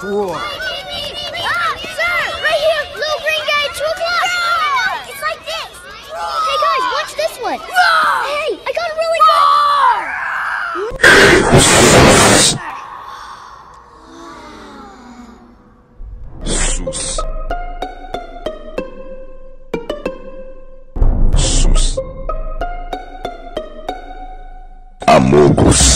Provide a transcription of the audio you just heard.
destroyed. Ah, sir, right here, little green guy, two o'clock. It's like this. Hey guys, watch this one. Hey, I got a really good. Sus. Sus. Amogus.